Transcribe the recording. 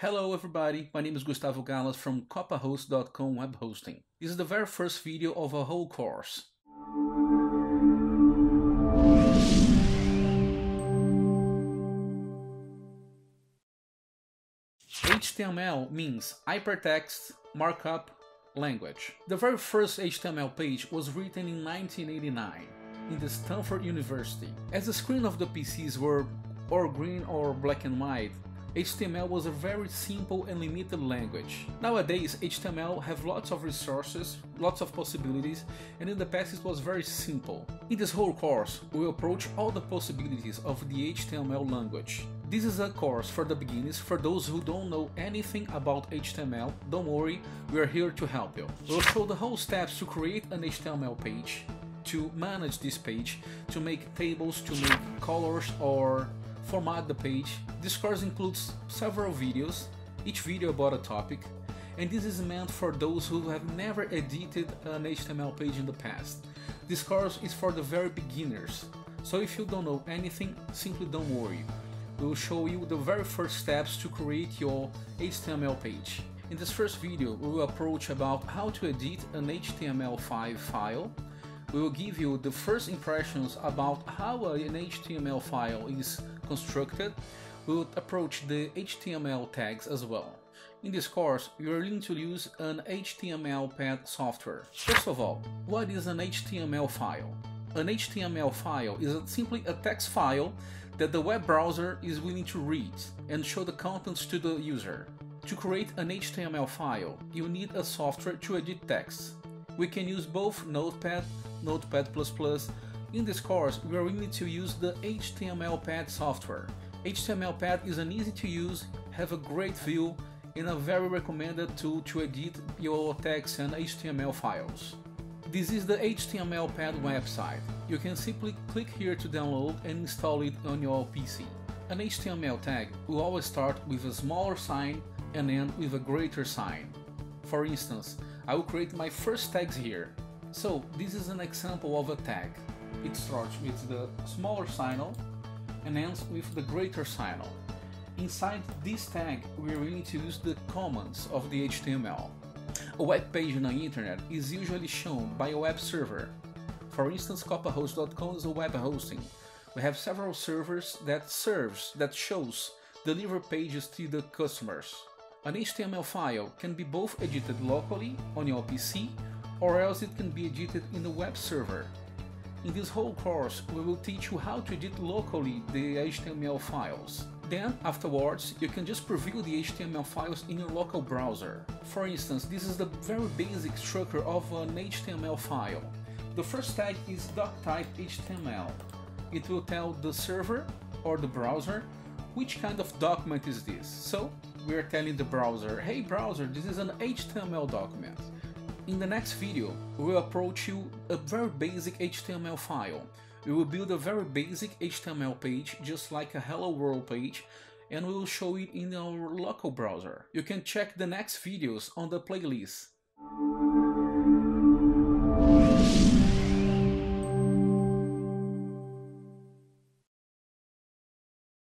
Hello everybody, my name is Gustavo Galas from copahost.com web hosting. This is the very first video of a whole course. HTML means Hypertext Markup Language. The very first HTML page was written in 1989 in the Stanford University. As the screen of the PCs were or green or black and white, HTML was a very simple and limited language. Nowadays, HTML have lots of resources, lots of possibilities, and in the past it was very simple. In this whole course, we approach all the possibilities of the HTML language. This is a course for the beginners, for those who don't know anything about HTML, don't worry, we are here to help you. We'll show the whole steps to create an HTML page, to manage this page, to make tables, to make colors or format the page. This course includes several videos, each video about a topic, and this is meant for those who have never edited an HTML page in the past. This course is for the very beginners, so if you don't know anything, simply don't worry. We will show you the very first steps to create your HTML page. In this first video, we will approach about how to edit an HTML5 file. We will give you the first impressions about how an HTML file is constructed, we will approach the HTML tags as well. In this course, you are going to use an HTML pad software. First of all, what is an HTML file? An HTML file is simply a text file that the web browser is willing to read and show the contents to the user. To create an HTML file, you need a software to edit text. We can use both Notepad, Notepad++, in this course, we are going to use the HTML-Pad software. HTML-Pad is an easy to use, have a great view, and a very recommended tool to edit your text and HTML files. This is the HTML-Pad website. You can simply click here to download and install it on your PC. An HTML tag will always start with a smaller sign and end with a greater sign. For instance, I will create my first tags here. So this is an example of a tag. It starts with the smaller signal and ends with the greater signal. Inside this tag, we're going to use the commands of the HTML. A web page on the internet is usually shown by a web server. For instance, copahost.com is a web hosting. We have several servers that serves, that shows, deliver pages to the customers. An HTML file can be both edited locally on your PC or else it can be edited in the web server in this whole course, we will teach you how to edit locally the HTML files. Then, afterwards, you can just preview the HTML files in your local browser. For instance, this is the very basic structure of an HTML file. The first tag is doctype HTML. It will tell the server or the browser which kind of document is this. So, we are telling the browser, hey browser, this is an HTML document. In the next video, we will approach you a very basic HTML file. We will build a very basic HTML page, just like a Hello World page, and we will show it in our local browser. You can check the next videos on the playlist.